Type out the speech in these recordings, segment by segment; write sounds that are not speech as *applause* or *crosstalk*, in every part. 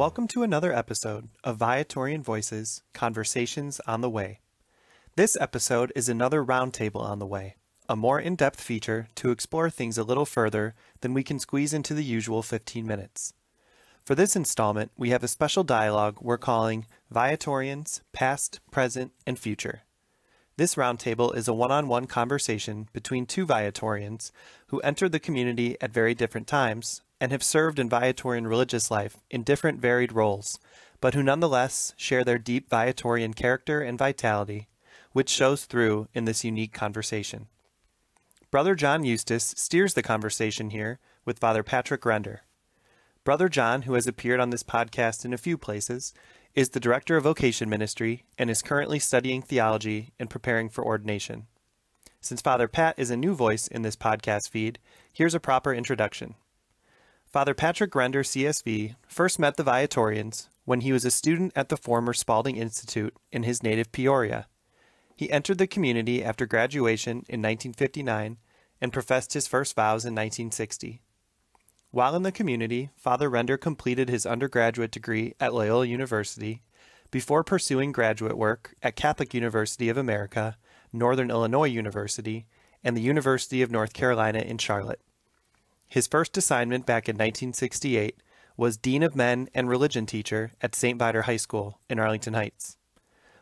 Welcome to another episode of Viatorian Voices Conversations on the Way. This episode is another roundtable on the way, a more in depth feature to explore things a little further than we can squeeze into the usual 15 minutes. For this installment, we have a special dialogue we're calling Viatorians Past, Present, and Future. This roundtable is a one on one conversation between two Viatorians who entered the community at very different times and have served in Viatorian religious life in different varied roles, but who nonetheless share their deep Viatorian character and vitality, which shows through in this unique conversation. Brother John Eustice steers the conversation here with Father Patrick Render. Brother John, who has appeared on this podcast in a few places, is the Director of Vocation Ministry and is currently studying theology and preparing for ordination. Since Father Pat is a new voice in this podcast feed, here's a proper introduction. Father Patrick Render, CSV, first met the Viatorians when he was a student at the former Spalding Institute in his native Peoria. He entered the community after graduation in 1959 and professed his first vows in 1960. While in the community, Father Render completed his undergraduate degree at Loyola University before pursuing graduate work at Catholic University of America, Northern Illinois University, and the University of North Carolina in Charlotte. His first assignment back in 1968 was Dean of Men and Religion teacher at St. Viator High School in Arlington Heights.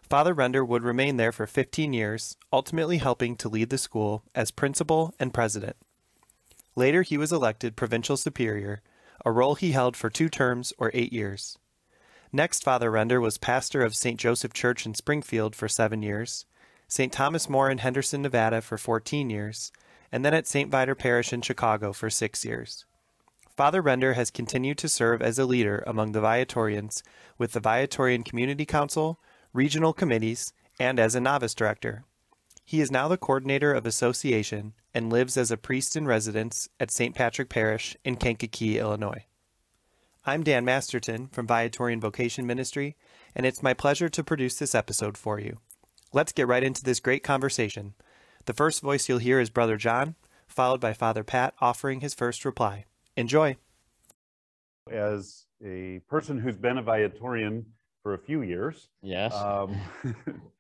Father Render would remain there for 15 years, ultimately helping to lead the school as principal and president. Later, he was elected provincial superior, a role he held for two terms or eight years. Next, Father Render was pastor of St. Joseph Church in Springfield for seven years, St. Thomas More in Henderson, Nevada for 14 years, and then at St. Viator Parish in Chicago for six years. Father Render has continued to serve as a leader among the Viatorians with the Viatorian Community Council, regional committees, and as a novice director. He is now the coordinator of association and lives as a priest in residence at St. Patrick Parish in Kankakee, Illinois. I'm Dan Masterton from Viatorian Vocation Ministry, and it's my pleasure to produce this episode for you. Let's get right into this great conversation. The first voice you'll hear is Brother John, followed by Father Pat offering his first reply. Enjoy. As a person who's been a Viatorian for a few years, Yes. um, *laughs*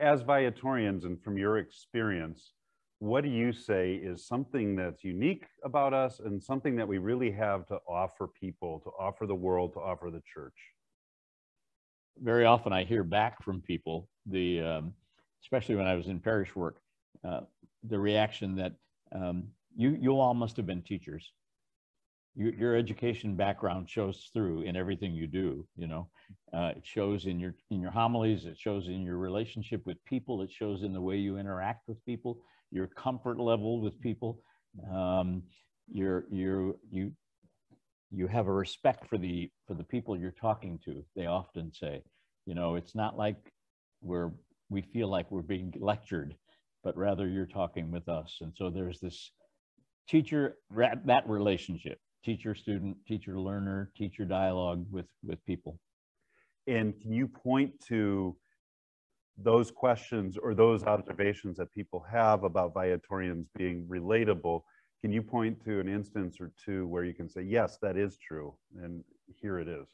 as Viatorians and from your experience, what do you say is something that's unique about us and something that we really have to offer people, to offer the world, to offer the church? Very often I hear back from people, the, um, especially when I was in parish work, uh, the reaction that um, you, you all must have been teachers. You, your education background shows through in everything you do. You know, uh, it shows in your in your homilies. It shows in your relationship with people. It shows in the way you interact with people. Your comfort level with people. Um, your your you you have a respect for the for the people you're talking to. They often say, you know, it's not like we're we feel like we're being lectured, but rather you're talking with us. And so there's this teacher that relationship teacher student teacher learner teacher dialogue with with people And can you point to those questions or those observations that people have about Viatorians being relatable? Can you point to an instance or two where you can say, yes, that is true, and here it is?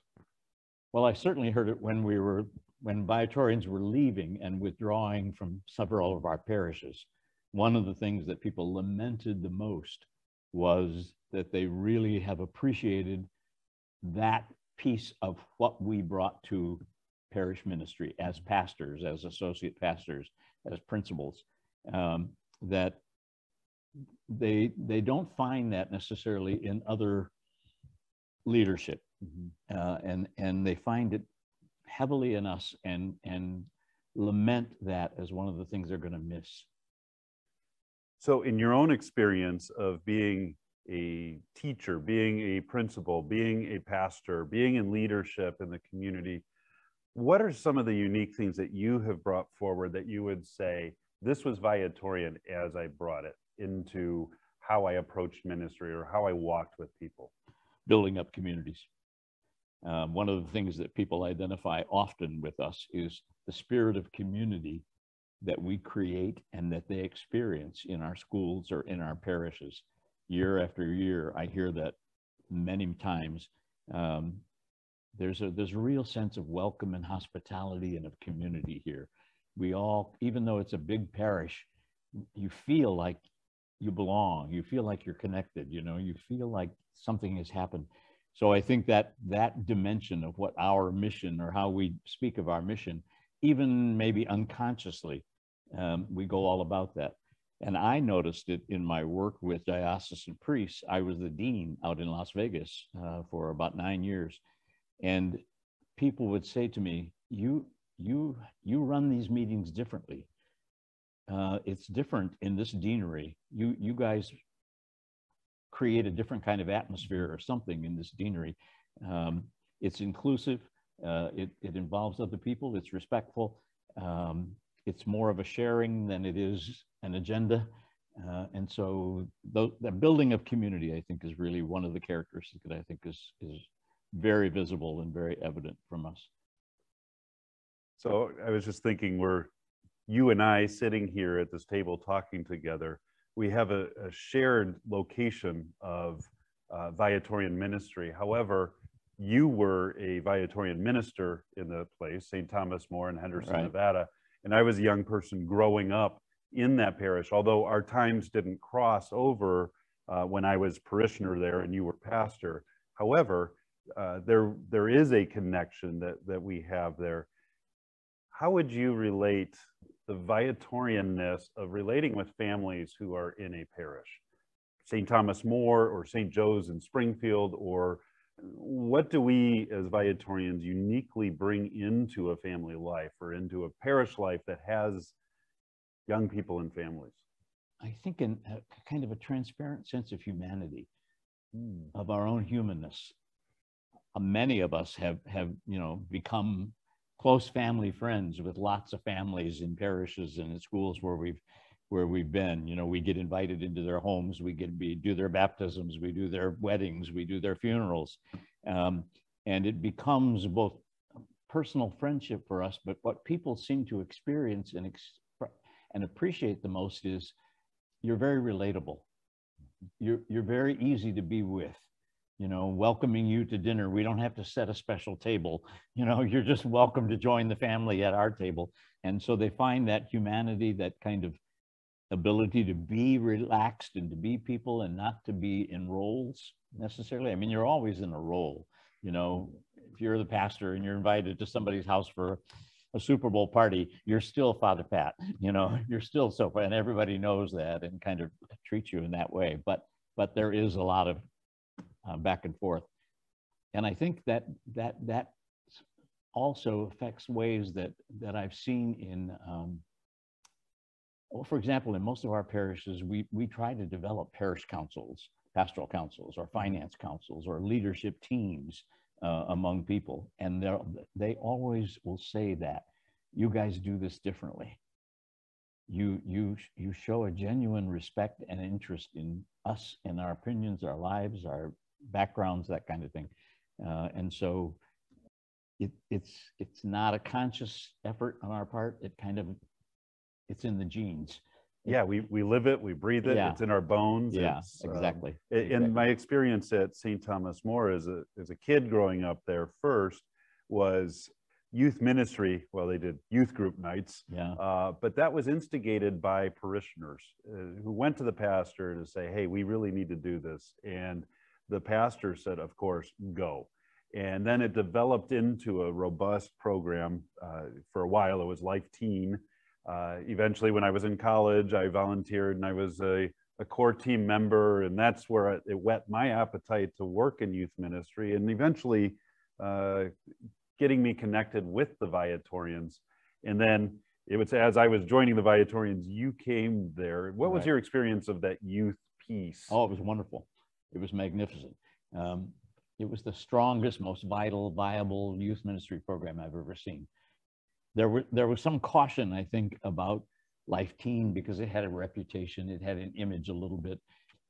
Well i certainly heard it when we were when viatorians were leaving and withdrawing from several of our parishes. One of the things that people lamented the most was that they really have appreciated that piece of what we brought to parish ministry as pastors, as associate pastors, as principals, um, that they they don't find that necessarily in other leadership, uh, and and they find it heavily in us, and and lament that as one of the things they're going to miss. So, in your own experience of being a teacher, being a principal, being a pastor, being in leadership in the community, what are some of the unique things that you have brought forward that you would say, this was Viatorian as I brought it into how I approached ministry or how I walked with people? building up communities. Um, one of the things that people identify often with us is the spirit of community that we create and that they experience in our schools or in our parishes. Year after year, I hear that many times Um, there's a there's a real sense of welcome and hospitality and of community here. We all, even though it's a big parish, you feel like you belong. You feel like you're connected. You know, you feel like something has happened. So I think that that dimension of what our mission or how we speak of our mission, even maybe unconsciously, um, we go all about that. And I noticed it in my work with diocesan priests. I was the dean out in Las Vegas uh, for about nine years. And people would say to me, you, you, you run these meetings differently. Uh, it's different in this deanery. You, you guys create a different kind of atmosphere or something in this deanery. Um, it's inclusive. Uh, it, it involves other people. It's respectful. Um, it's more of a sharing than it is an agenda. Uh, and so the, the, building of community, I think, is really one of the characteristics that I think is, is very visible and very evident from us. So I was just thinking, we're you and I sitting here at this table talking together. We have a, a shared location of uh, Viatorian ministry. However, you were a Viatorian minister in the place, St. Thomas More in Henderson, right. Nevada, and I was a young person growing up in that parish, although our times didn't cross over uh, when I was parishioner there and you were pastor. However, uh, there there is a connection that that we have there. How would you relate the Viatorianness of relating with families who are in a parish? St. Thomas More or St. Joe's in Springfield, or what do we as Viatorians uniquely bring into a family life or into a parish life that has young people and families? I think in a kind of a transparent sense of humanity, mm. of our own humanness. Uh, many of us have have you know become close family friends with lots of families in parishes and in schools where we've where we've been. You know, we get invited into their homes, we get we do their baptisms, we do their weddings, we do their funerals, um, and it becomes both personal friendship for us. But what people seem to experience and and appreciate the most is you're very relatable. You're, you're very easy to be with, you know, welcoming you to dinner. We don't have to set a special table. *laughs* You know, you're just welcome to join the family at our table. And so they find that humanity, that kind of ability to be relaxed and to be people and not to be in roles necessarily. I mean, you're always in a role, you know, if you're the pastor and you're invited to somebody's house for a Super Bowl party, you're still Father Pat. *laughs* You know, *laughs* you're still so, and everybody knows that and kind of treats you in that way. But but there is a lot of uh, back and forth, and I think that that that also affects ways that that I've seen in. Um, well, for example, in most of our parishes, we we try to develop parish councils, pastoral councils, or finance councils, or leadership teams uh, among people. And they they always will say that you guys do this differently. You, you, you show a genuine respect and interest in us and our opinions, our lives, our backgrounds, that kind of thing. Uh, and so it, it's, it's not a conscious effort on our part. It kind of, it's in the genes yeah we we live it we breathe it yeah. it's in our bones yeah exactly. Um, exactly in my experience at st thomas more as a as a kid growing up there first was youth ministry well they did youth group nights yeah uh, but that was instigated by parishioners uh, who went to the pastor to say hey we really need to do this and the pastor said of course go and then it developed into a robust program uh, for a while it was life teen uh, eventually, when I was in college, I volunteered and I was a, a core team member, and that's where it, it whet my appetite to work in youth ministry, and eventually uh, getting me connected with the Viatorians. And then it was as I was joining the Viatorians, you came there. What was right. your experience of that youth piece? Oh, it was wonderful. It was magnificent. Um, it was the strongest, most vital, viable youth ministry program I've ever seen there were there was some caution, I think, about Life Teen because it had a reputation, it had an image a little bit.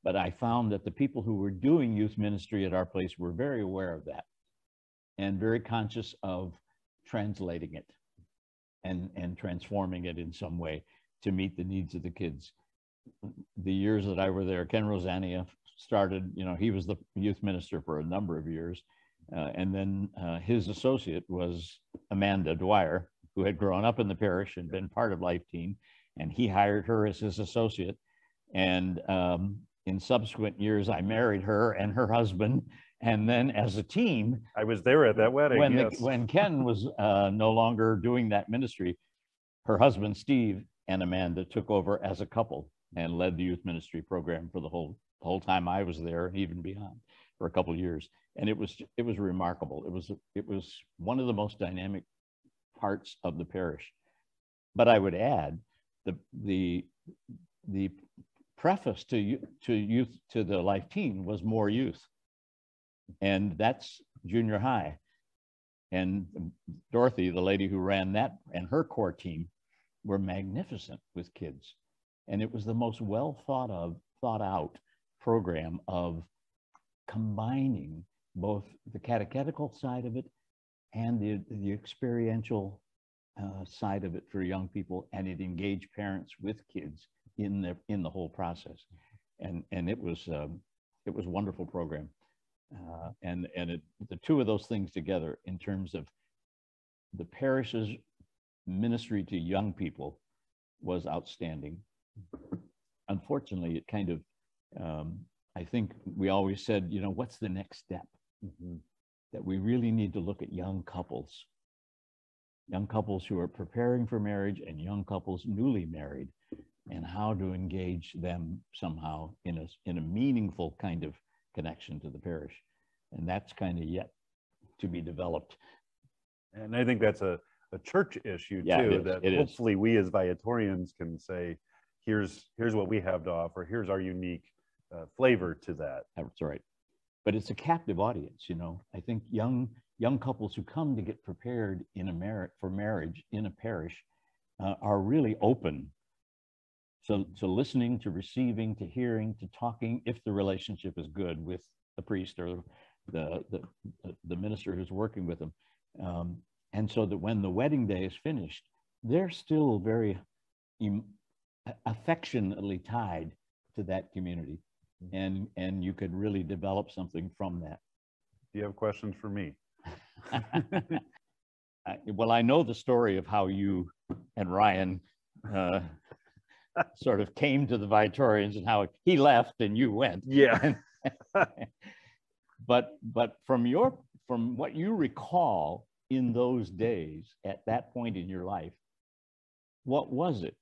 But I found that the people who were doing youth ministry at our place were very aware of that and very conscious of translating it and, and transforming it in some way to meet the needs of the kids. The years that I were there, Ken Rosania started, you know, he was the youth minister for a number of years. Uh, and then uh, his associate was Amanda Dwyer, who had grown up in the parish and been part of Life Teen. And he hired her as his associate. And um, in subsequent years, I married her and her husband. And then as a team, I was there at that wedding. when, yes. the, when Ken was uh, no longer doing that ministry, her husband Steve and Amanda took over as a couple and led the youth ministry program for the whole the whole time I was there even beyond for a couple of years. And it was it was remarkable. It was it was one of the most dynamic parts of the parish. But I would add the the the preface to to youth to the life teen was more youth and that's junior high. And Dorothy, the lady who ran that and her core team were magnificent with kids. And it was the most well thought of, thought out program of combining both the catechetical side of it and the, the experiential uh, side of it for young people. And it engaged parents with kids in the, in the whole process. And, and it was, um, it was a wonderful program. Uh, and and it, the two of those things together in terms of the parish's ministry to young people was outstanding. Unfortunately, it kind of, um, I think we always said, you know, what's the next step? Mhm. That we really need to look at young couples, young couples who are preparing for marriage and young couples newly married, and how to engage them somehow in a in a meaningful kind of connection to the parish. And that's kind of yet to be developed. And I think that's a, a church issue Yeah, too, is. that It is. hopefully we as Viatorians can say, here's, here's what we have to offer. Here's our unique uh, flavor to that. That's right. But it's a captive audience, you know. I think young young couples who come to get prepared in a mar- for marriage in a parish uh, are really open. So, to listening, to receiving, to hearing, to talking, if the relationship is good with the priest or the, the, the minister who's working with them. Um, and so that when the wedding day is finished, they're still very em- affectionately tied to that community. And, and you could really develop something from that. Do you have questions for me? *laughs* I- well, I know the story of how you and Ryan uh, *laughs* sort of came to the Viatorians and how he left and you went. Yeah. *laughs* But but from your from what you recall in those days at that point in your life, what was it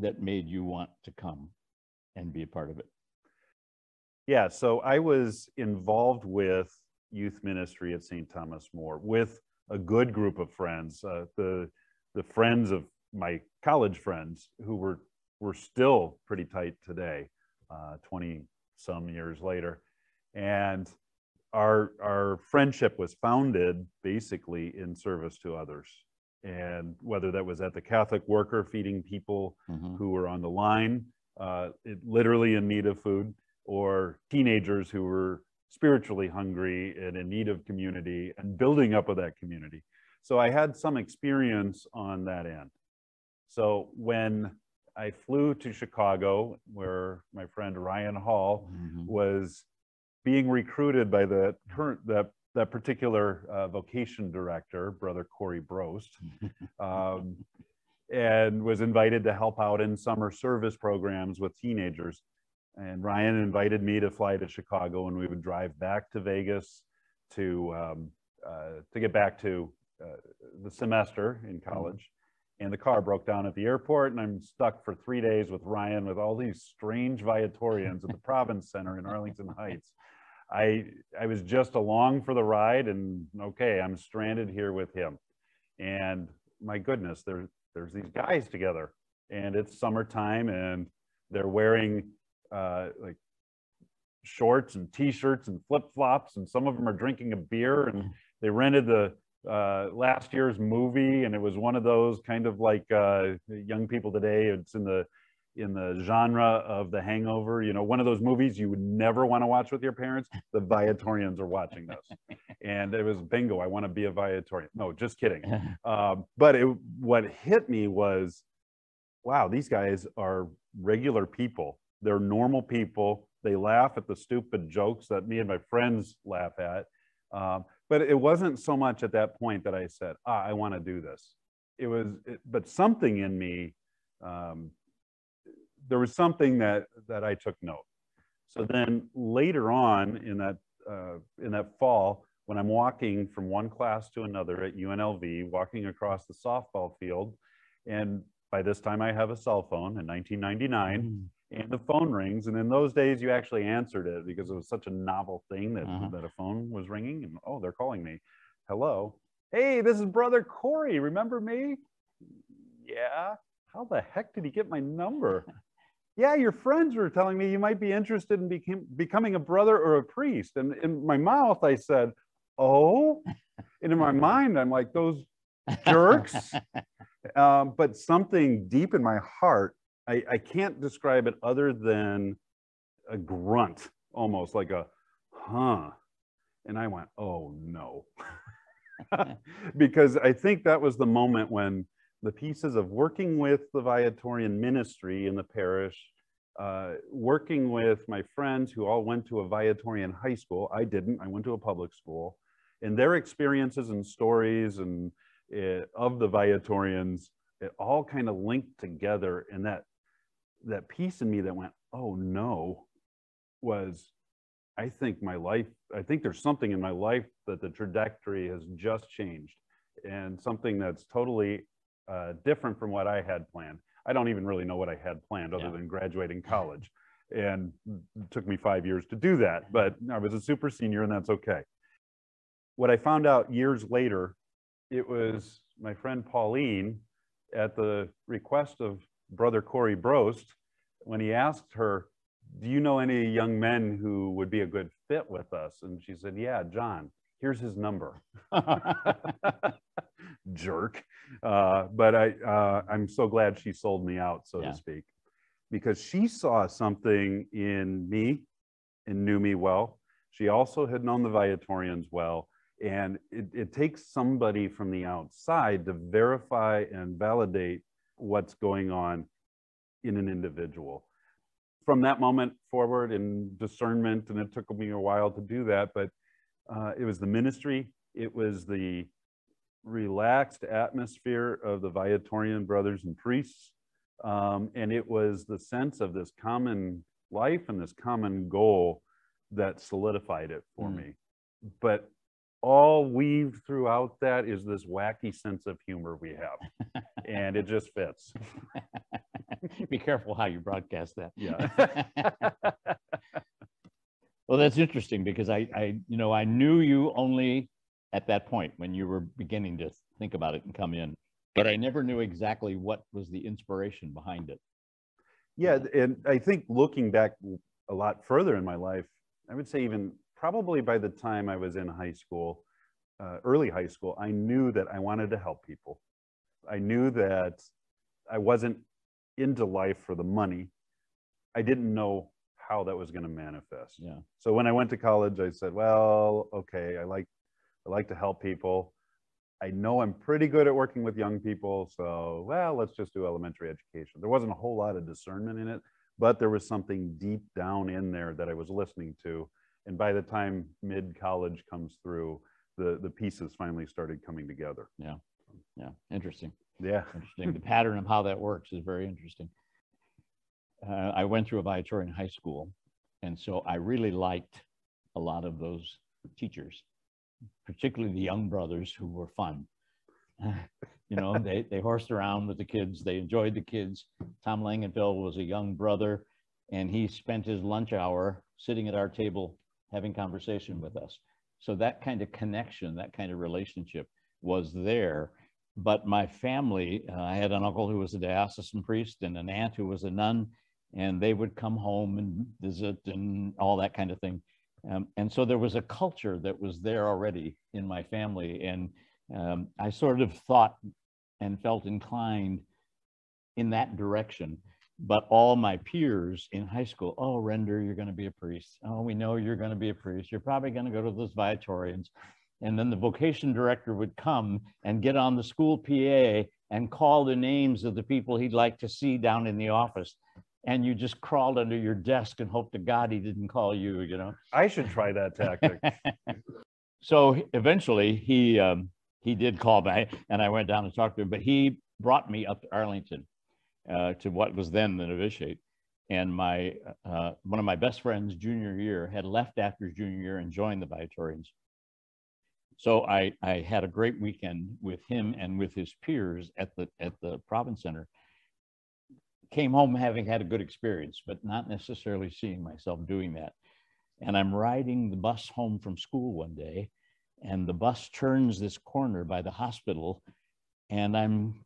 that made you want to come and be a part of it? Yeah, so I was involved with youth ministry at St. Thomas More with a good group of friends, uh, the the friends of my college friends who were were still pretty tight today, uh, 20 some years later. And our our friendship was founded basically in service to others. And whether that was at the Catholic worker feeding people Mhm. who were on the line, uh, it, literally in need of food, or teenagers who were spiritually hungry and in need of community and building up of that community. So I had some experience on that end. So when I flew to Chicago, where my friend Ryan Hall Mhm. was being recruited by the current that that particular uh, vocation director, Brother Corey Brost, *laughs* um, and was invited to help out in summer service programs with teenagers. And Ryan invited me to fly to Chicago, and we would drive back to Vegas to um, uh, to get back to uh, the semester in college. And the car broke down at the airport, and I'm stuck for three days with Ryan with all these strange Viatorians at the *laughs* Province Center in Arlington Heights. I I was just along for the ride, and okay, I'm stranded here with him. And my goodness, there there's these guys together, and it's summertime, and they're wearing uh, like shorts and t-shirts and flip-flops, and some of them are drinking a beer, and they rented the uh, last year's movie, and it was one of those kind of like uh, young people today. It's in the in the genre of The Hangover. You know, one of those movies you would never want to watch with your parents. The Viatorians are watching this, *laughs* and it was bingo. I want to be a Viatorian. No, just kidding. *laughs* Um, but it, what hit me was, wow, these guys are regular people. They're normal people. They laugh at the stupid jokes that me and my friends laugh at. Um, but it wasn't so much at that point that I said, ah, I want to do this. It was, it, but something in me, um, there was something that that I took note. So then later on in that uh, in that fall, when I'm walking from one class to another at UNLV, walking across the softball field, and by this time I have a cell phone in 1999. And the phone rings. And in those days, you actually answered it because it was such a novel thing that, uh-huh. that a phone was ringing. And oh, they're calling me. Hello. Hey, this is Brother Corey. Remember me? Yeah. How the heck did he get my number? *laughs* yeah, your friends were telling me you might be interested in became, becoming a brother or a priest. And in my mouth, I said, Oh. and in my *laughs* mind, I'm like, Those jerks. *laughs* um, but something deep in my heart I, I can't describe it other than a grunt, almost like a huh. And I went, oh no. *laughs* because I think that was the moment when the pieces of working with the Viatorian ministry in the parish, uh, working with my friends who all went to a Viatorian high school. I didn't, I went to a public school. And their experiences and stories and uh, of the Viatorians, it all kind of linked together. And that that piece in me that went, oh no, was I think my life, I think there's something in my life that the trajectory has just changed and something that's totally uh, different from what I had planned. I don't even really know what I had planned other yeah. than graduating *laughs* college. And it took me five years to do that, but I was a super senior and that's okay. What I found out years later, it was my friend Pauline at the request of brother Corey Brost when he asked her, Do you know any young men who would be a good fit with us? And she said, Yeah, John, here's his number. *laughs* Jerk. Uh, but I, uh, I'm so glad she sold me out, so yeah. to speak, because she saw something in me and knew me well. She also had known the Viatorians well. And it, it takes somebody from the outside to verify and validate what's going on in an individual. From that moment forward in discernment, and it took me a while to do that, but uh, it was the ministry, it was the relaxed atmosphere of the Viatorian brothers and priests, um, and it was the sense of this common life and this common goal that solidified it for mm. me. But all weaved throughout that is this wacky sense of humor we have, and it just fits. *laughs* Be careful how you broadcast that. Yeah. *laughs* well, that's interesting because I, I, you know, I knew you only at that point when you were beginning to think about it and come in, but I never knew exactly what was the inspiration behind it. Yeah, and I think looking back a lot further in my life, I would say even probably by the time I was in high school, uh, early high school, I knew that I wanted to help people. I knew that I wasn't into life for the money. I didn't know how that was going to manifest. Yeah. So when I went to college, I said, well, okay, I like I like to help people. I know I'm pretty good at working with young people, so well, let's just do elementary education. There wasn't a whole lot of discernment in it, but there was something deep down in there that I was listening to. And by the time mid college comes through, the the pieces finally started coming together. Yeah. Yeah. Interesting. Yeah. Interesting. the pattern of how that works is very interesting. Uh, I went through a Viatorian high school, and so I really liked a lot of those teachers, particularly the young brothers who were fun. *laughs* you know, *laughs* they, they horsed around with the kids, they enjoyed the kids. Tom Langenfeld was a young brother, and he spent his lunch hour sitting at our table having conversation with us. So that kind of connection, that kind of relationship was there but my family, uh, I had an uncle who was a diocesan priest and an aunt who was a nun, and they would come home and visit and all that kind of thing. Um, and so there was a culture that was there already in my family. And um, I sort of thought and felt inclined in that direction. But all my peers in high school, oh, Render, you're going to be a priest. Oh, we know you're going to be a priest. You're probably going to go to those Viatorians and then the vocation director would come and get on the school PA and call the names of the people he'd like to see down in the office. And you just crawled under your desk and hoped to God he didn't call you, you know. I should try that tactic. *laughs* so eventually he um, he did call me, and I went down and talked to him. But he brought me up to Arlington uh, to what was then the novitiate. And my uh, one of my best friends, junior year, had left after junior year and joined the Viatorians. So I, I had a great weekend with him and with his peers at the at the Province Center. Came home having had a good experience, but not necessarily seeing myself doing that. And I'm riding the bus home from school one day, and the bus turns this corner by the hospital, and I'm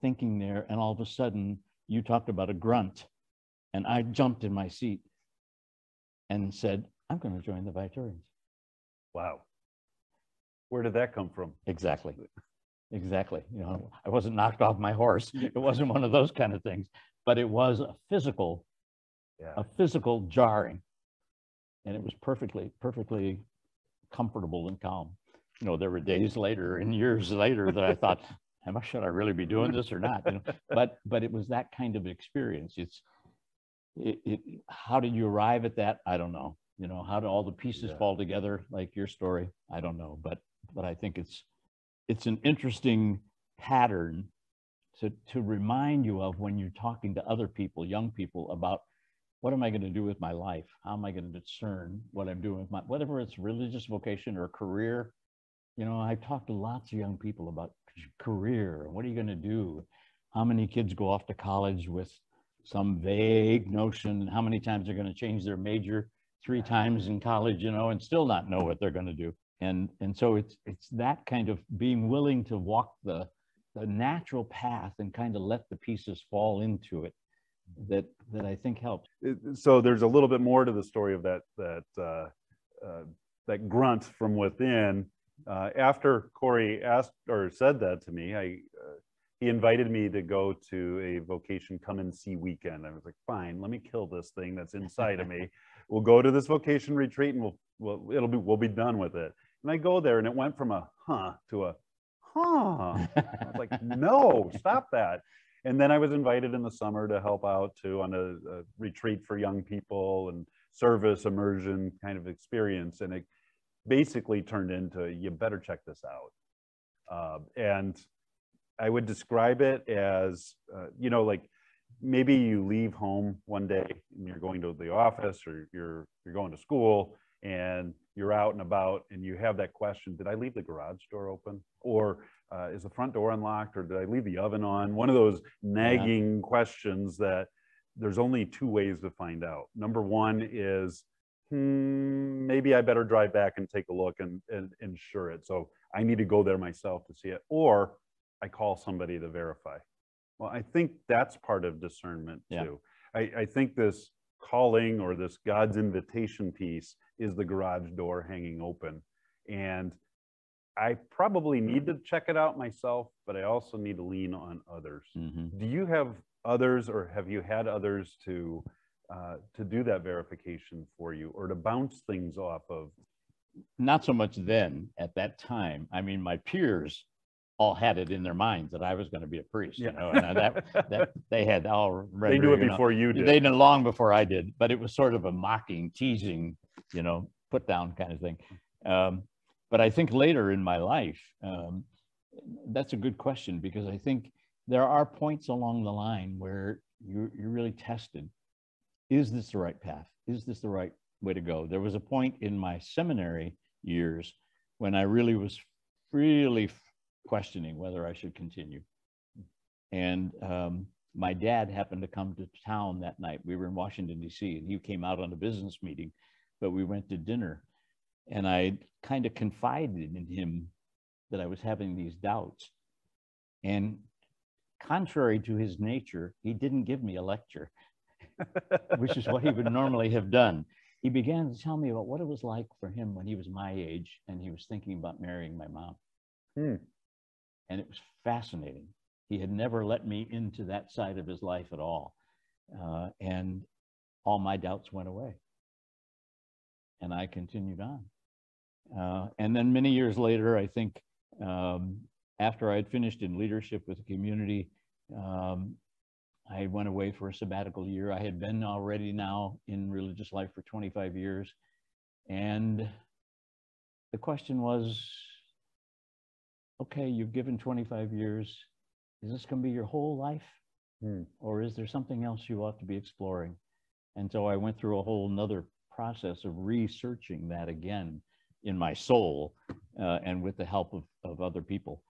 thinking there, and all of a sudden, you talked about a grunt. And I jumped in my seat and said, I'm going to join the Viatorians. Wow. Where did that come from? Exactly. Exactly. You know, I wasn't knocked off my horse. *laughs* It wasn't one of those kind of things, but it was a physical, Yeah. a physical jarring. And it was perfectly, perfectly comfortable and calm. You know, there were days later and years later that I thought, *laughs* am I, should I really be doing this or not? You know, *laughs* but, but it was that kind of experience. It's, it, it, how did you arrive at that? I don't know. You know, how do all the pieces Yeah. fall together like your story? I don't know, but, but I think it's, it's an interesting pattern to, to remind you of when you're talking to other people, young people, about what am I going to do with my life? How am I going to discern what I'm doing with my, whatever it's religious vocation or career? You know, I've talked to lots of young people about career. What are you going to do? How many kids go off to college with some vague notion? How many times they're going to change their major three times in college, you know, and still not know what they're going to do? And, and so it's, it's that kind of being willing to walk the, the natural path and kind of let the pieces fall into it that, that I think helps. It- so there's a little bit more to the story of that that uh, uh, that grunt from within. Uh, after Corey asked or said that to me, I uh, he invited me to go to a vocation come and see weekend. I was like, fine, let me kill this thing that's inside of me. *laughs* We'll go to this vocation retreat and we'll, we'll it'll be we'll be done with it. And I go there and it went from a huh to a huh. I was like, *laughs* no, stop that. And then I was invited in the summer to help out too on a, a retreat for young people and service immersion kind of experience. And it basically turned into you better check this out. Uh, and I would describe it as, uh, you know, like maybe you leave home one day and you're going to the office or you're you're going to school and you're out and about and you have that question did i leave the garage door open? Or uh, is the front door unlocked or did i leave the oven on? One of those nagging questions that there's only two ways to find out. Number one is hmm, maybe i better drive back and take a look and, and ensure it. So i need to go there myself to see it or i call somebody to verify. Well i think that's part of discernment Yeah. too. I, I think this calling or this god's invitation piece is the garage door hanging open. And i probably need to check it out myself but i also need to lean on others. Mhm. do you have others or have you had others to uh, to do that verification for you or to bounce things off of Not so much then at that time. I mean, my peers all had it in their minds that I was going to be a priest, you know, and that, that *laughs* they had all they knew it you know, before you did They knew long before I did, but it was sort of a mocking, teasing, you know, put down kind of thing. Um, but I think later in my life, um, that's a good question because I think there are points along the line where you, you're really tested. Is this the right path? Is this the right way to go? There was a point in my seminary years when I really was really questioning whether I should continue. And um, my dad happened to come to town that night. We were in Washington, D.C., and he came out on a business meeting, but we went to dinner. And I kind of confided in him that I was having these doubts. And contrary to his nature, he didn't give me a lecture, which is what he would normally have done. He began to tell me about what it was like for him when he was my age and he was thinking about marrying my mom. Hmm. And it was fascinating. He had never let me into that side of his life at all. Uh, and all my doubts went away. And I continued on. Uh, and then many years later, I think um, after I had finished in leadership with the community, um, I went away for a sabbatical year. I had been already now in religious life for 25 years. And the question was, okay, you've given 25 years. Is this going to be your whole life? Hmm. Or is there something else you ought to be exploring? And so I went through a whole nother process of researching that again in my soul uh, and with the help of, of other people.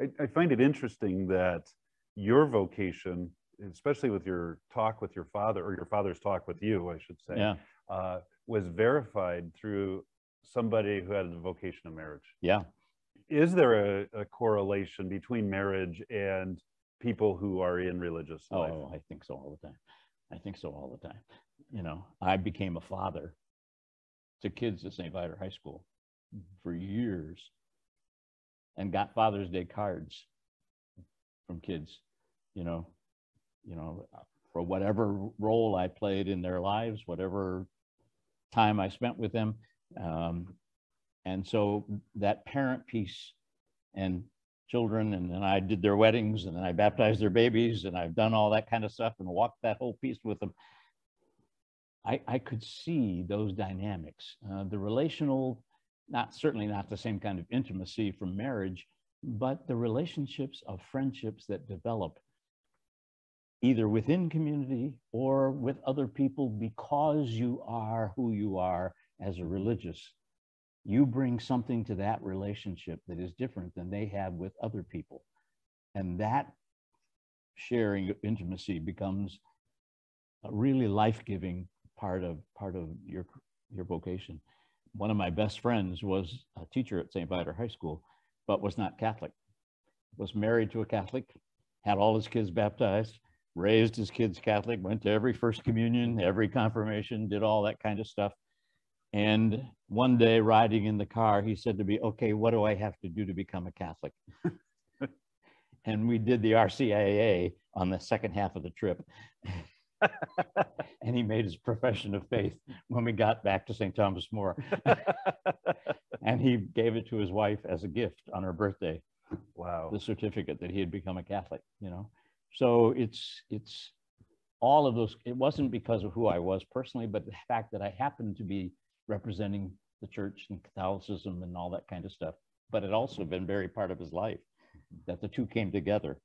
I, I find it interesting that your vocation, especially with your talk with your father, or your father's talk with you, I should say, Yeah. uh, was verified through somebody who had a vocation of marriage. Yeah. Is there a, a correlation between marriage and people who are in religious life? Oh, I think so all the time. I think so all the time. You know, I became a father to kids at St. Viator High School for years and got Father's Day cards from kids, you know, you know, for whatever role I played in their lives, whatever time I spent with them. Um, and so that parent piece and children, and then I did their weddings, and then I baptized their babies, and I've done all that kind of stuff and walked that whole piece with them. I, I could see those dynamics. Uh, the relational, not certainly not the same kind of intimacy from marriage, but the relationships of friendships that develop either within community or with other people because you are who you are as a religious. You bring something to that relationship that is different than they have with other people. And that sharing of intimacy becomes a really life-giving part of part of your your vocation. One of my best friends was a teacher at St. Viator High School, but was not Catholic. Was married to a Catholic, had all his kids baptized, raised his kids Catholic, went to every first communion, every confirmation, did all that kind of stuff. And one day riding in the car, he said to me, okay, what do I have to do to become a Catholic? *laughs* and we did the RCIA on the second half of the trip. *laughs* and he made his profession of faith when we got back to St. Thomas More. *laughs* and he gave it to his wife as a gift on her birthday, Wow. the certificate that he had become a Catholic, you know. So it's it's all of those. It wasn't because of who I was personally, but the fact that I happened to be representing the church and Catholicism and all that kind of stuff. But it also been very part of his life that the two came together.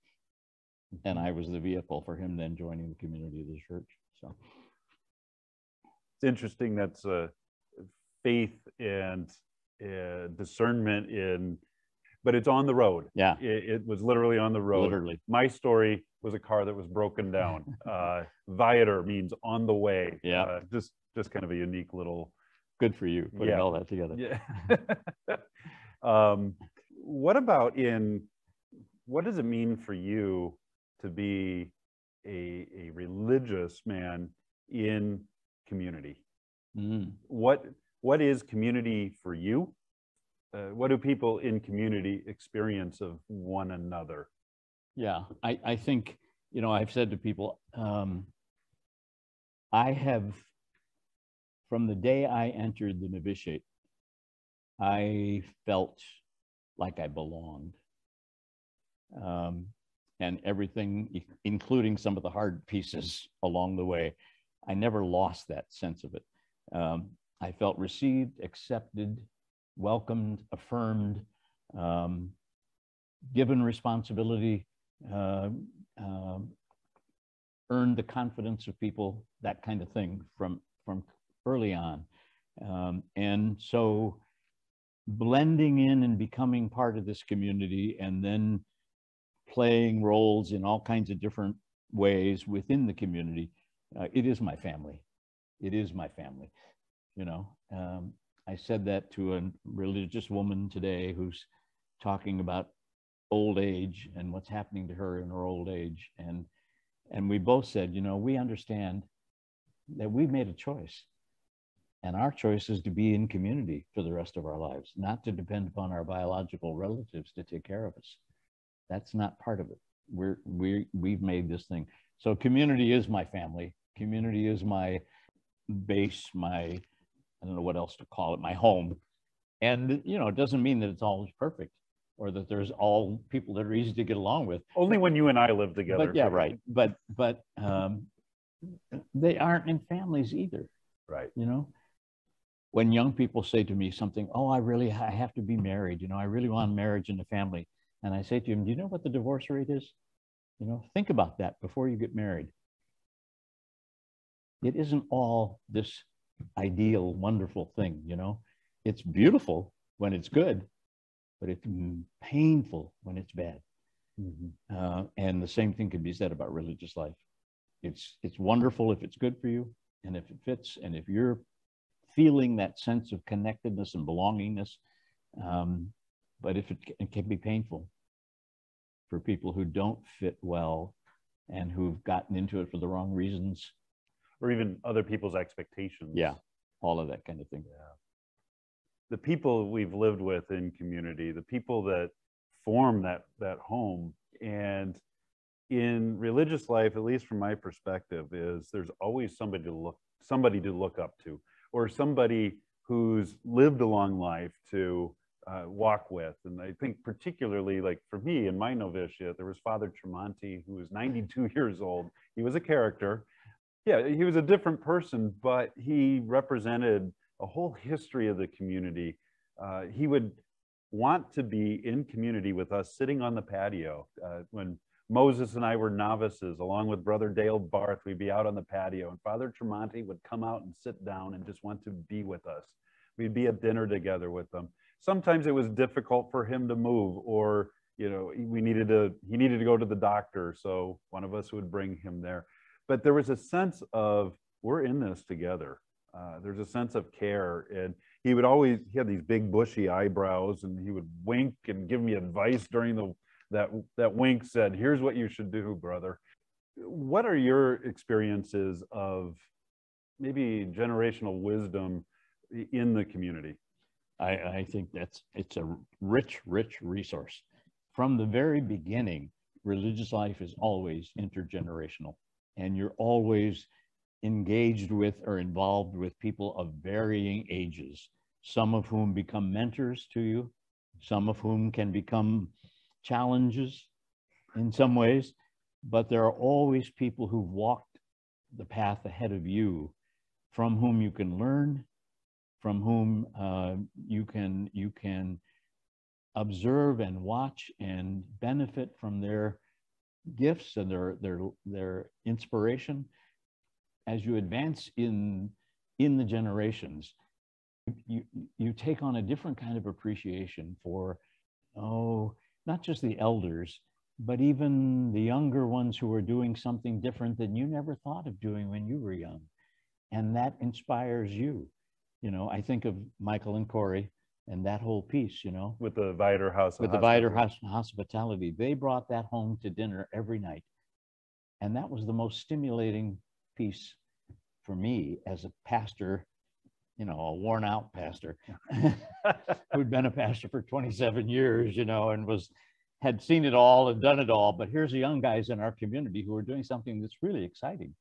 And I was the vehicle for him then joining the community of the church. So It's interesting that's uh, faith and uh, discernment in, but it's on the road. yeah, It, it was literally on the road. literally. My story was a car that was broken down. *laughs* Uh, Viator means on the way. Yeah. Uh, just just kind of a unique little Good for you putting Yeah. all that together. Yeah. *laughs* um, what about in what does it mean for you to be a, a religious man in community? Mm. What what is community for you? Uh, what do people in community experience of one another? Yeah, I, I think, you know, I've said to people, um, I have, from the day I entered the novitiate, I felt like I belonged. Um, and everything, including some of the hard pieces along the way, I never lost that sense of it. Um, I felt received, accepted, welcomed, affirmed, um, given responsibility, uh, um, earned the confidence of people, that kind of thing from from early on, um, and so blending in and becoming part of this community, and then playing roles in all kinds of different ways within the community. Uh, it is my family. It is my family. You know, um, I said that to a religious woman today who's talking about old age and what's happening to her in her old age. And and we both said you know we understand that we've made a choice. And our choice is to be in community for the rest of our lives not to depend upon our biological relatives to take care of us. That's not part of it. We're we we've made this thing. So community is my family. Community is my base my i don't know what else to call it my home and you know it doesn't mean that it's always perfect or that there's all people that are easy to get along with Only when you and I live together. but yeah right but but um they aren't in families either Right. you know when young people say to me something, oh, I really I have to be married, you know, I really want marriage and a family. And I say to them, do you know what the divorce rate is? You know, think about that before you get married. It isn't all this ideal, wonderful thing, you know. It's beautiful when it's good, but it's painful when it's bad. Mm-hmm. Uh, and the same thing can be said about religious life. It's it's wonderful if it's good for you, and if it fits, and if you're feeling that sense of connectedness and belongingness. Um, but if it, it can be painful for people who don't fit well and who've gotten into it for the wrong reasons, or even other people's expectations. Yeah, all of that kind of thing. Yeah. The people we've lived with in community, the people that form that that home, and in religious life, at least from my perspective, is there's always somebody to look somebody to look up to, or somebody who's lived a long life to uh, walk with. And I think particularly like for me in my novitiate, there was Father Tremonti, who was 92 *laughs* years old. He was a character. Yeah, he was a different person, but he represented a whole history of the community. Uh, he would want to be in community with us sitting on the patio uh, when Moses and I were novices, along with Brother Dale Barth. We'd be out on the patio, and Father Tremonti would come out and sit down and just want to be with us. We'd be at dinner together with them. Sometimes it was difficult for him to move, or you know, we needed to. He needed to go to the doctor, so one of us would bring him there. But there was a sense of we're in this together. Uh, there's a sense of care, and he would always he had these big bushy eyebrows, and he would wink and give me advice during the that that wink said, "Here's what you should do, brother." What are your experiences of maybe generational wisdom in the community? I, I think that's it's a rich, rich resource. From the very beginning, religious life is always intergenerational, and you're always engaged with or involved with people of varying ages, some of whom become mentors to you, some of whom can become challenges in some ways, but there are always people who've walked the path ahead of you from whom you can learn, from whom uh, you can you can observe and watch and benefit from their gifts and their their their inspiration as you advance in in the generations you you take on a different kind of appreciation for oh not just the elders, but even the younger ones who are doing something different than you never thought of doing when you were young. And that inspires you. You know, I think of Michael and Corey and that whole piece, you know. With the Viator House. With the Viator House hospitality. They brought that home to dinner every night. And that was the most stimulating piece for me as a pastor you know, a worn out pastor *laughs* who'd been a pastor for 27 years, you know, and was had seen it all and done it all. But here's the young guys in our community who are doing something that's really exciting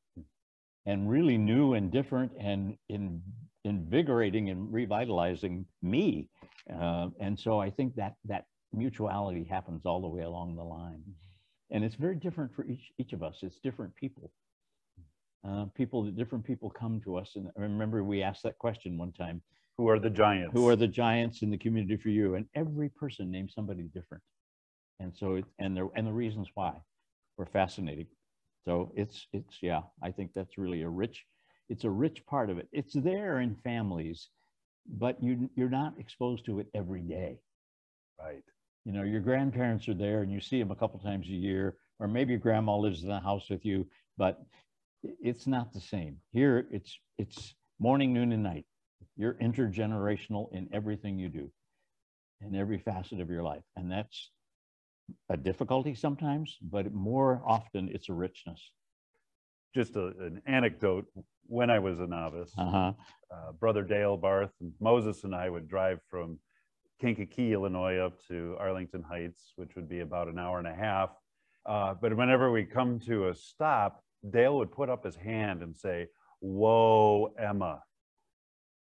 and really new and different and in, invigorating and revitalizing me. Uh, and so I think that that mutuality happens all the way along the line. And it's very different for each, each of us. It's different people uh, people, different people come to us. And I remember we asked that question one time. Who are the giants? Who are the giants in the community for you? And every person named somebody different. And so, it, and the, and the reasons why were fascinating. So it's, it's, yeah, I think that's really a rich, it's a rich part of it. It's there in families, but you, you're not exposed to it every day. Right. You know, your grandparents are there and you see them a couple times a year, or maybe your grandma lives in the house with you, but it's not the same. Here, it's it's morning, noon, and night. You're intergenerational in everything you do, in every facet of your life, and that's a difficulty sometimes, but more often it's a richness. Just a, an anecdote. When I was a novice, uh-huh. uh, Brother Dale Barth and Moses and I would drive from Kankakee, Illinois, up to Arlington Heights, which would be about an hour and a half. Uh, but whenever we come to a stop, Dale would put up his hand and say, Whoa, Emma.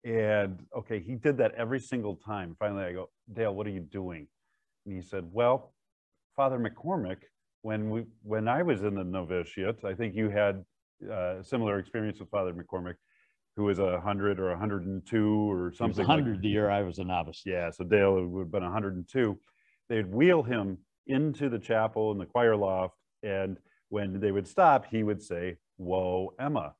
And okay, he did that every single time. Finally, I go, Dale, what are you doing? And he said, Well, Father McCormick, when we when I was in the novitiate, I think you had uh, similar experience with Father McCormick. who was a hundred or a hundred and two or something. like- hundred the year I was a novice. Yeah, so Dale would have been hundred and two. They'd wheel him into the chapel in the choir loft, and when they would stop, he would say, "Whoa, Emma."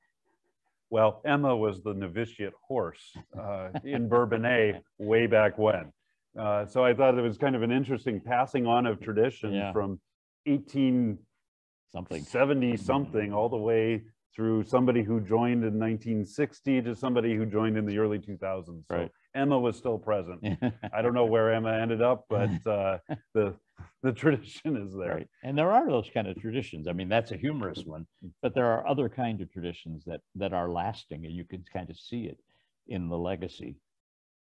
Well, Emma was the novitiate horse uh, in Bourbonnais *laughs* way back when. Uh, so I thought it was kind of an interesting passing on of tradition Yeah. from 1870 Something. 70 something all the way through somebody who joined in 1960 to somebody who joined in the early 2000s. So Right. Emma was still present. *laughs* I don't know where Emma ended up, but *laughs* uh, the the tradition is there. Right. And there are those kind of traditions. I mean, that's a humorous one, but there are other kind of traditions that that are lasting, and you can kind of see it in the legacy.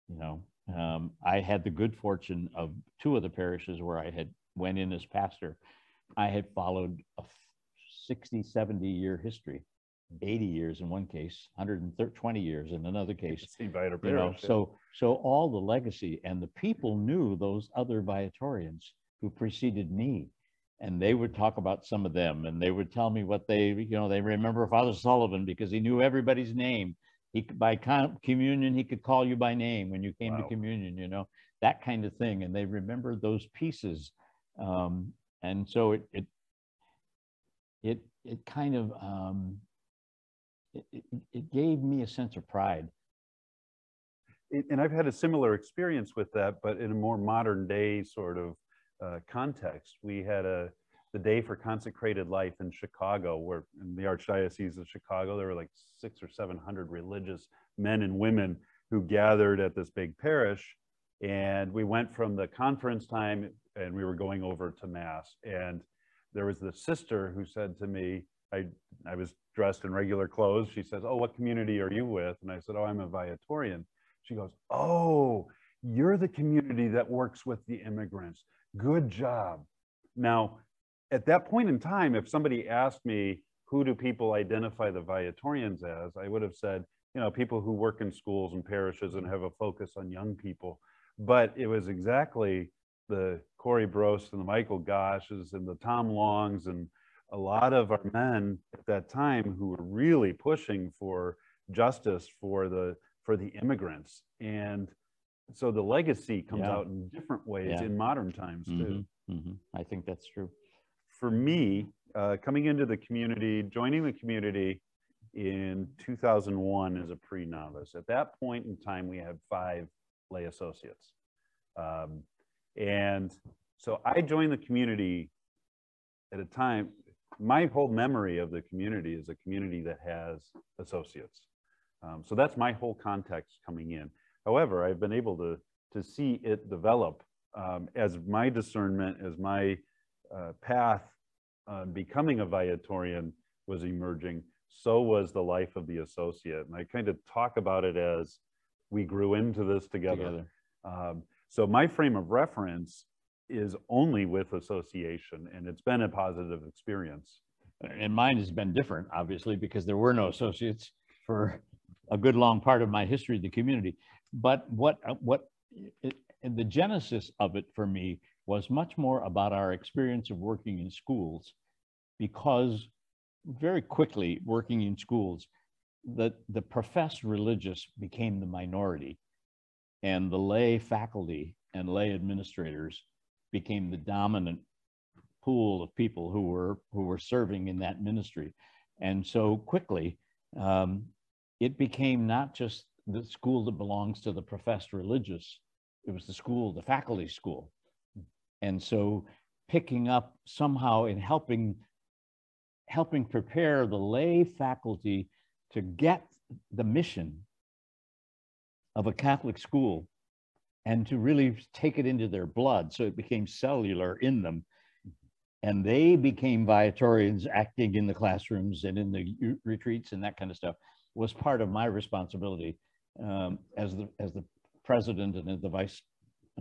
You know, um, I had the good fortune of two of the parishes where I had went in as pastor. I had followed a 60, 70 year history, 80 years in one case, 120 years in another *laughs* case. Viator you know so so all the legacy and the people knew those other viatorians who preceded me and they would talk about some of them and they would tell me what they you know they remember father sullivan because he knew everybody's name he by con- communion he could call you by name when you came to communion you know that kind of thing and they remembered those pieces um, and so it it it, it kind of um, it, it, it gave me a sense of pride and I've had a similar experience with that, but in a more modern day sort of uh, context. We had a the Day for Consecrated Life in Chicago, where in the Archdiocese of Chicago, there were like six or seven hundred religious men and women who gathered at this big parish. And we went from the conference time and we were going over to Mass. And there was this sister who said to me, I, I was dressed in regular clothes. She says, Oh, what community are you with? And I said, Oh, I'm a Viatorian. She goes, Oh, you're the community that works with the immigrants. Good job. Now, at that point in time, if somebody asked me, who do people identify the Viatorians as, I would have said, you know, people who work in schools and parishes and have a focus on young people. But it was exactly the Corey Brost and the Michael Gosches and the Tom Longs and a lot of our men at that time who were really pushing for justice for the for the immigrants. And so the legacy comes Yeah. out in different ways Yeah. in modern times too Mhm, mhm. I think that's true. for me, uh, coming into the community, joining the community in 2001 as a pre-novice. At that point in time, we had five lay associates. Um, and so I joined the community at a time, my whole memory of the community is a community that has associates. Um, so that's my whole context coming in. However, I've been able to, to see it develop um, as my discernment, as my uh, path on becoming a Viatorian was emerging, so was the life of the associate. And I kind of talk about it as we grew into this together. Together. Um, so my frame of reference is only with association, and it's been a positive experience. And mine has been different, obviously, because there were no associates for a good long part of my history of the community. But what uh, what it, the genesis of it for me was much more about our experience of working in schools, because very quickly working in schools, the the professed religious became the minority, and the lay faculty and lay administrators became the dominant pool of people who were who were serving in that ministry. And so quickly um, it became not just the school that belongs to the professed religious it was the school the faculty school. And so picking up somehow in helping helping prepare the lay faculty to get the mission of a catholic school and to really take it into their blood so it became cellular in them. And they became viatorians acting in the classrooms and in the retreats and that kind of stuff was part of my responsibility um, as the as the president and the vice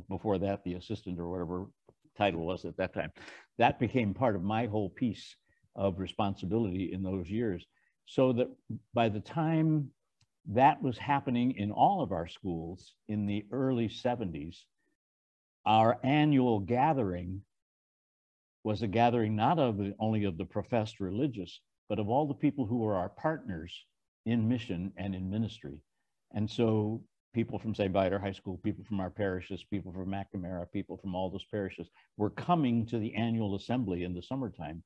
before that the assistant or whatever title was at that time. That became part of my whole piece of responsibility in those years. So that by the time that was happening in all of our schools in the early 70s our annual gathering was a gathering not of only of the professed religious, but of all the people who were our partners in mission and in ministry. And so people from St. Viator High School, people from our parishes, people from McNamara, people from all those parishes were coming to the annual assembly in the summertime.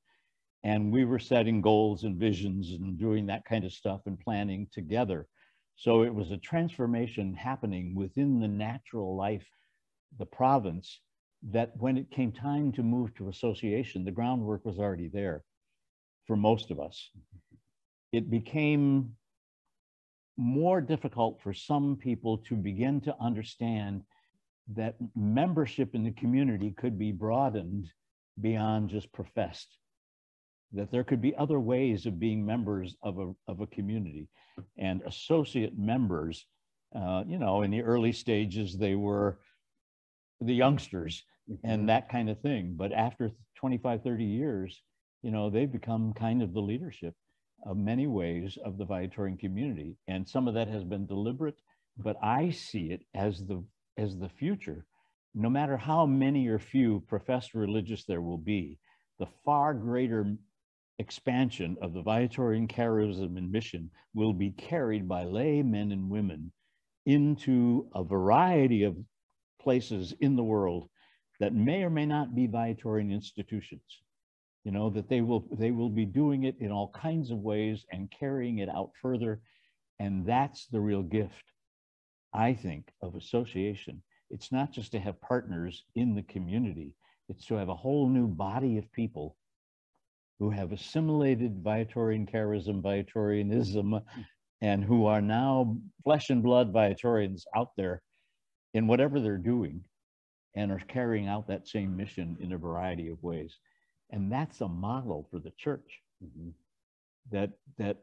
And we were setting goals and visions and doing that kind of stuff and planning together. So it was a transformation happening within the natural life, the province, that when it came time to move to association, the groundwork was already there for most of us. It became more difficult for some people to begin to understand that membership in the community could be broadened beyond just professed that there could be other ways of being members of a, of a community and associate members uh, you know in the early stages they were the youngsters and Mhm. that kind of thing but after 25 30 years you know they've become kind of the leadership of many ways of the Viatorian community. And some of that has been deliberate, but I see it as the as the future. No matter how many or few professed religious there will be, the far greater expansion of the Viatorian charism mission will be carried by lay men and women into a variety of places in the world that may or may not be Viatorian institutions. You know that they will they will be doing it in all kinds of ways and carrying it out further. And that's the real gift i think of association. It's not just to have partners in the community. It's to have a whole new body of people who have assimilated viatorian charism viatorianism and who are now flesh and blood viatorians out there in whatever they're doing and are carrying out that same mission in a variety of ways and that's a model for the church Mhm. that that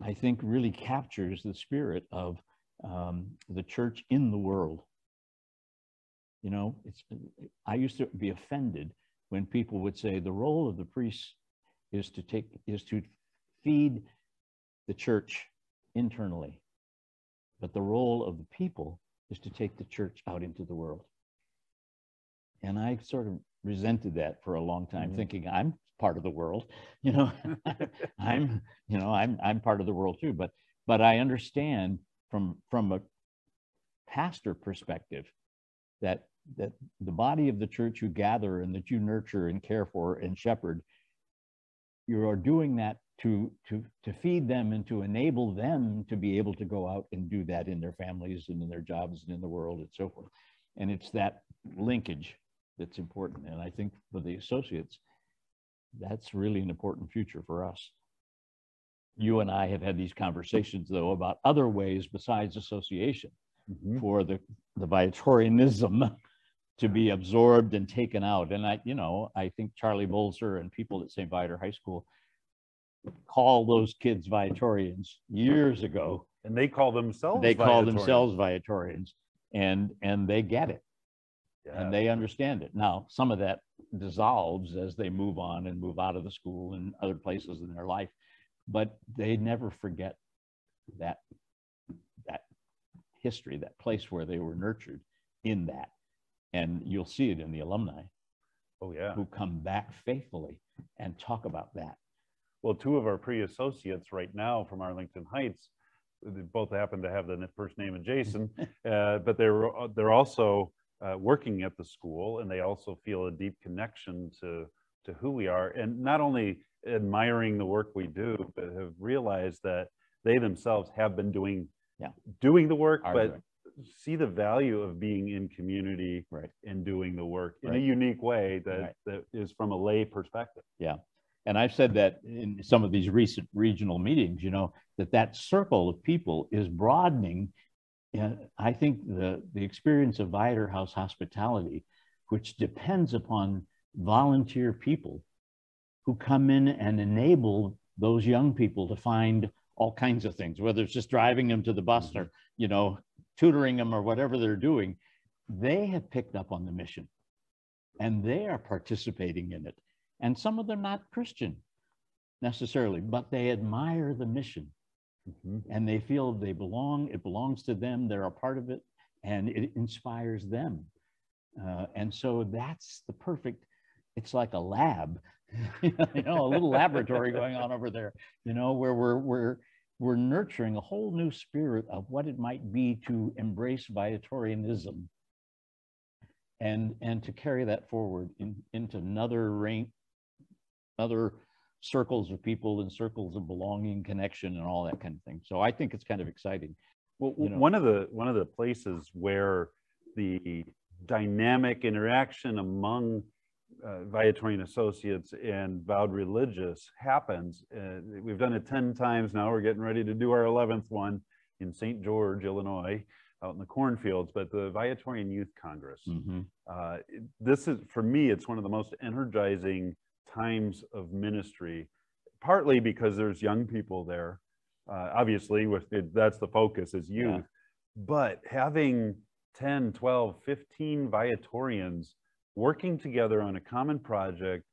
I think really captures the spirit of um, the church in the world. You know, it's I used to be offended when people would say the role of the priest is to take is to feed the church internally, but the role of the people is to take the church out into the world. And I sort of resented that for a long time, Mhm. thinking I'm part of the world, *laughs* you know, *laughs* I'm, you know, I'm I'm part of the world too. But but I understand from from a pastor perspective that that the body of the church you gather and that you nurture and care for and shepherd, you are doing that to to to feed them and to enable them to be able to go out and do that in their families and in their jobs and in the world and so forth. And it's that linkage that's important. And I think for the associates, that's really an important future for us. You and I have had these conversations, though, about other ways besides association Mhm. for the, the Viatorianism to be absorbed and taken out. And I, you know, I think Charlie Bolzer and people at St. Viator High School call those kids Viatorians years ago. And they call themselves. They call Viatorians. themselves Viatorians and, and they get it Yeah. and they understand it. Now, some of that dissolves as they move on and move out of the school and other places in their life, but they never forget that that history, that place where they were nurtured in that. And you'll see it in the alumni oh yeah. who come back faithfully and talk about that. Well, two of our pre-associates right now from Arlington Heights, they both happen to have the first name of Jason, *laughs* uh, but they're uh, they're also uh, working at the school, and they also feel a deep connection to to who we are, and not only admiring the work we do, but have realized that they themselves have been doing Yeah. doing the work, but. See the value of being in community Right. and doing the work in a unique way that Right. that is from a lay perspective. Yeah. And I've said that in some of these recent regional meetings, you know, that that circle of people is broadening. And I think the, the experience of Viator House hospitality, which depends upon volunteer people who come in and enable those young people to find all kinds of things, whether it's just driving them to the bus mm-hmm. or, you know, tutoring them or whatever they're doing, they have picked up on the mission and they are participating in it and some of them not Christian necessarily, but they admire the mission Mhm. and they feel they belong. It belongs to them. They're a part of it, and it inspires them. Uh, and so that's the perfect. It's like a lab, *laughs* you know, a little laboratory *laughs* going on over there. You know, where we're we're we're nurturing a whole new spirit of what it might be to embrace Viatorianism and, and to carry that forward in, into another rank, other circles of people and circles of belonging, connection, and all that kind of thing. So I think it's kind of exciting. Well, you know. one of the one of the places where the dynamic interaction among uh, Viatorian associates and vowed religious happens. Uh, we've done it 10 times now. We're getting ready to do our 11th one in St. George, Illinois, out in the cornfields, but the Viatorian Youth Congress. Mhm. Uh, this is, for me, it's one of the most energizing times of ministry, partly because there's young people there. Uh, obviously, with it, that's the focus is Yeah. youth. But having 10, 12, 15 Viatorians working together on a common project,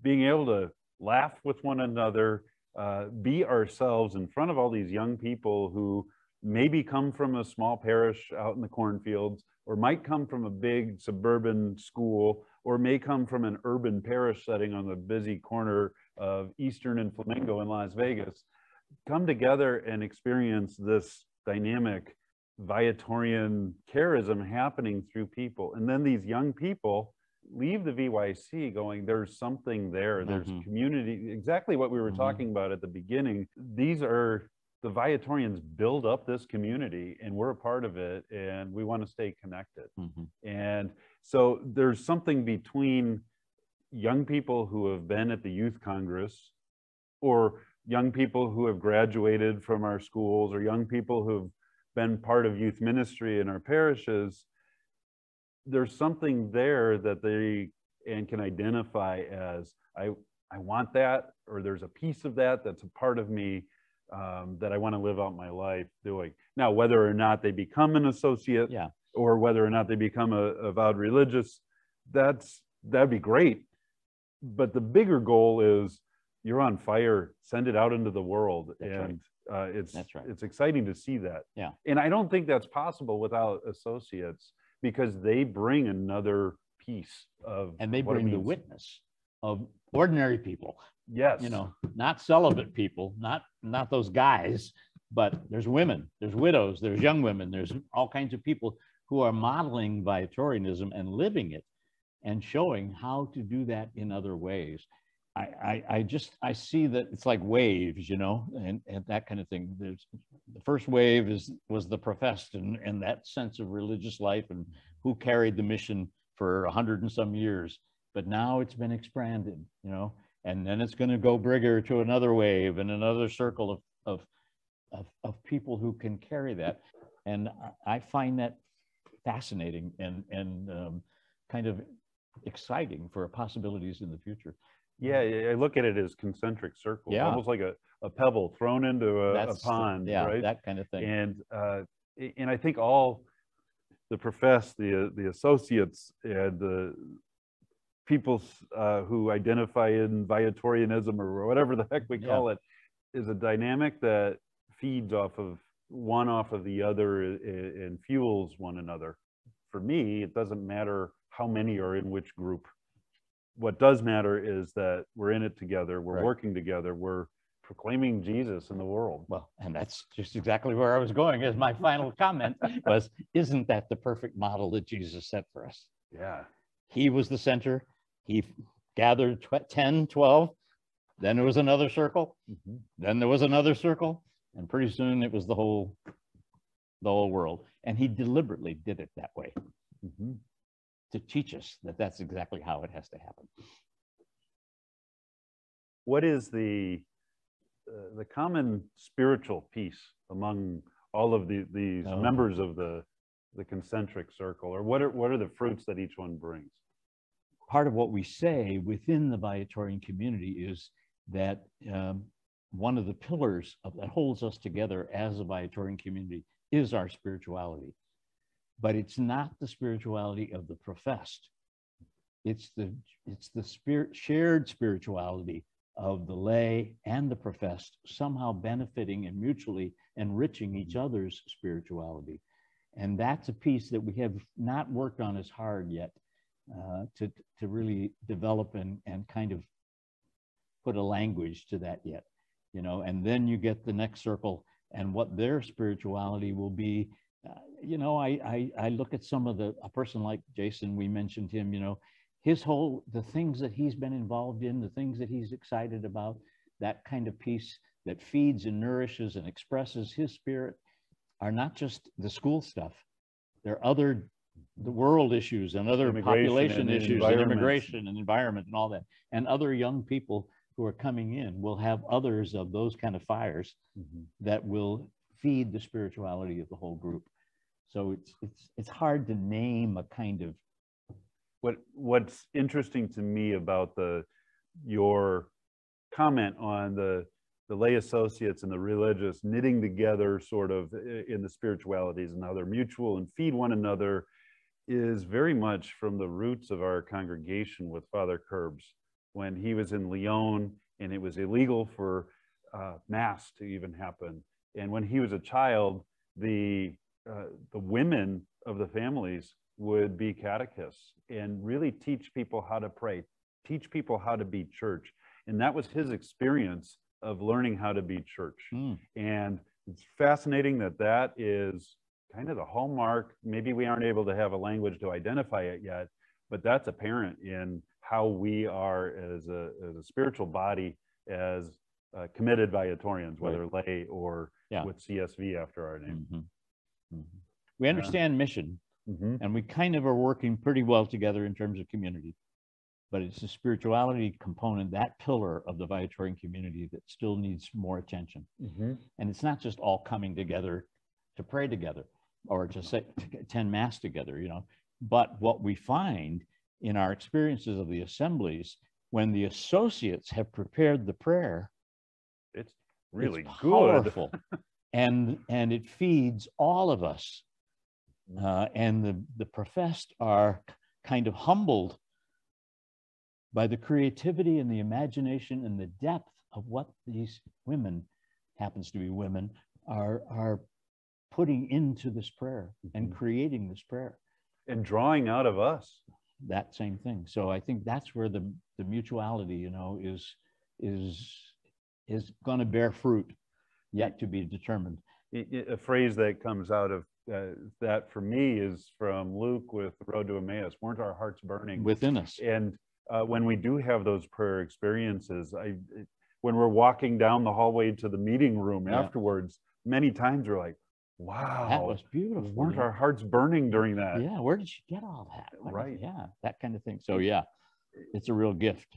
being able to laugh with one another, uh, be ourselves in front of all these young people who maybe come from a small parish out in the cornfields, or might come from a big suburban school, or may come from an urban parish setting on the busy corner of Eastern and Flamingo in Las Vegas, come together and experience this dynamic Viatorian charism happening through people. And then these young people leave the VYC going, there's something there, there's Mhm. community, exactly what we were Mhm. talking about at the beginning. These are the Viatorians build up this community and we're a part of it and we want to stay connected. Mhm. And so there's something between young people who have been at the youth congress or young people who have graduated from our schools or young people who've been part of youth ministry in our parishes there's something there that they and can identify as i i want that or there's a piece of that that's a part of me um, that i want to live out my life doing now whether or not they become an associate Yeah. or whether or not they become a, a vowed religious that's that'd be great but the bigger goal is you're on fire send it out into the world That's right. Uh, it's That's right. it's exciting to see that Yeah. and i don't think that's possible without associates because they bring another piece of And they bring the witness of ordinary people, yes you know, not celibate people, not not those guys, but there's women, there's widows, there's young women, there's all kinds of people who are modeling Viatorianism and living it and showing how to do that in other ways. I, I, just I see that it's like waves, you know, and, and that kind of thing. There's the first wave is was the professed and, and that sense of religious life and who carried the mission for a hundred and some years. But now it's been expanded, you know, and then it's going to go bigger to another wave and another circle of of of, of people who can carry that. And I- I find that fascinating and and um, kind of exciting for possibilities in the future. Yeah I I look at it as concentric circles Yeah. almost like a, a pebble thrown into a, a pond yeah, right that kind of thing. and uh, and I think all the professed, the the associates, and the people uh, who identify in Viatorianism or whatever the heck we Yeah. call it, is a dynamic that feeds off of one off of the other a- and fuels one another. For me, it doesn't matter how many are in which group. What does matter is that we're in it together, we're Right. working together, we're proclaiming Jesus in the world. Well, and that's just exactly where I was going as my final comment *laughs* was, isn't that the perfect model that Jesus set for us? Yeah. He was the center. He gathered tw- 10, 12. Then there was another circle. Mhm. Then there was another circle. And pretty soon it was the whole, the whole world. And he deliberately did it that way Mhm. To teach us that that's exactly how it has to happen. what is the uh, the common spiritual piece among all of the, these Oh. members of the the concentric circle or what are what are the fruits that each one brings part of what we say within the Viatorian community is that um, one of the pillars of, that holds us together as a Viatorian community is our spirituality. But it's not the spirituality of the professed. It's the it's the spirit shared spirituality of the lay and the professed somehow benefiting and mutually enriching each other's spirituality. And that's a piece that we have not worked on as hard yet uh, to, to really develop and, and kind of put a language to that yet. you know, and then you get the next circle and what their spirituality will be. Uh, you know, I, I I look at some of the a person like Jason, we mentioned him, you know, his whole the things that he's been involved in, the things that he's excited about, that kind of piece that feeds and nourishes and expresses his spirit are not just the school stuff. There are other the world issues and other population and issues and immigration and environment and all that. And other young people who are coming in will have others of those kind of fires mm-hmm. that will feed the spirituality of the whole group. So it's it's it's hard to name a kind of what what's interesting to me about the your comment on the the lay associates and the religious knitting together sort of in the spiritualities and how they're mutual and feed one another is very much from the roots of our congregation with Father Querbes when he was in Lyon and it was illegal for uh, mass to even happen. And when he was a child, the uh, the women of the families would be catechists and really teach people how to pray, teach people how to be church. And that was his experience of learning how to be church. Mm. And it's fascinating that that is kind of the hallmark. Maybe we aren't able to have a language to identify it yet, but that's apparent in how we are as a, as a spiritual body, as uh, committed Viatorians, whether right. lay or yeah. with CSV after our name. Mm-hmm. Mm-hmm. We understand yeah. mission, mm-hmm. and we kind of are working pretty well together in terms of community but it's the spirituality component, that pillar of the Viatorian community that still needs more attention. Mm-hmm. And it's not just all coming together to pray together or to say *laughs* to attend mass together, you know. But what we find in our experiences of the assemblies, when the associates have prepared the prayer, it's really it's powerful. *laughs* and and it feeds all of us. Mm-hmm. Uh, and the the professed are kind of humbled by the creativity and the imagination and the depth of what these women, happens to be women, are, are putting into this prayer mm-hmm. and creating this prayer. And drawing out of us. That same thing. So I think that's where the, the mutuality, you know, is is is going to bear fruit yet to be determined. A phrase that comes out of uh, that for me is from Luke with the Road to Emmaus. Weren't our hearts burning within us? And uh, when we do have those prayer experiences, I, when we're walking down the hallway to the meeting room yeah. afterwards, many times we're like, wow, that was beautiful. Weren't our hearts burning during that? Yeah. Where did you get all that? What right. Yeah. That kind of thing. So yeah, it's a real gift.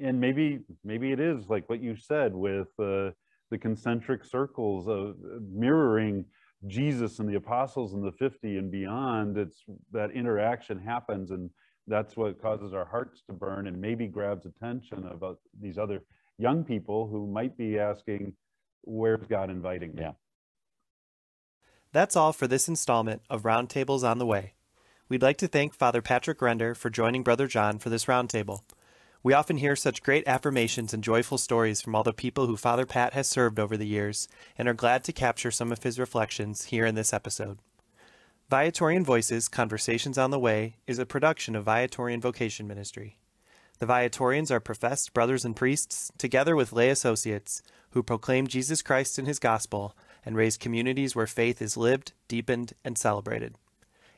And maybe, maybe it is like what you said with uh, the concentric circles of mirroring Jesus and the apostles and the 50 and beyond. It's that interaction happens and that's what causes our hearts to burn and maybe grabs attention about uh, these other young people who might be asking, Where's God inviting me? Yeah. That's all for this installment of Roundtables on the Way. We'd like to thank Father Patrick Render for joining Brother John for this roundtable. We often hear such great affirmations and joyful stories from all the people who Father Pat has served over the years and are glad to capture some of his reflections here in this episode. Viatorian Voices Conversations on the Way is a production of Viatorian Vocation Ministry. The Viatorians are professed brothers and priests, together with lay associates, who proclaim Jesus Christ and his gospel and raise communities where faith is lived, deepened, and celebrated.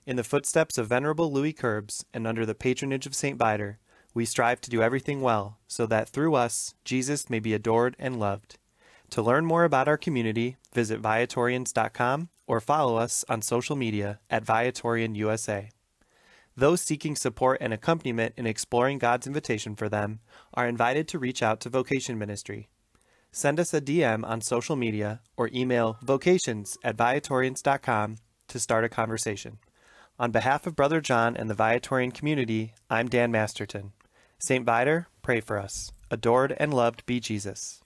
In the footsteps of Venerable Louis Querbes and under the patronage of St. Viator, we strive to do everything well so that through us Jesus may be adored and loved. To learn more about our community, visit Viatorians.com or follow us on social media at Viatorian USA. Those seeking support and accompaniment in exploring God's invitation for them are invited to reach out to Vocation Ministry. Send us a DM on social media or email vocations at Viatorians.com to start a conversation. On behalf of Brother John and the Viatorian community, I'm Dan Masterton. St. Viator, pray for us. Adored and loved be Jesus.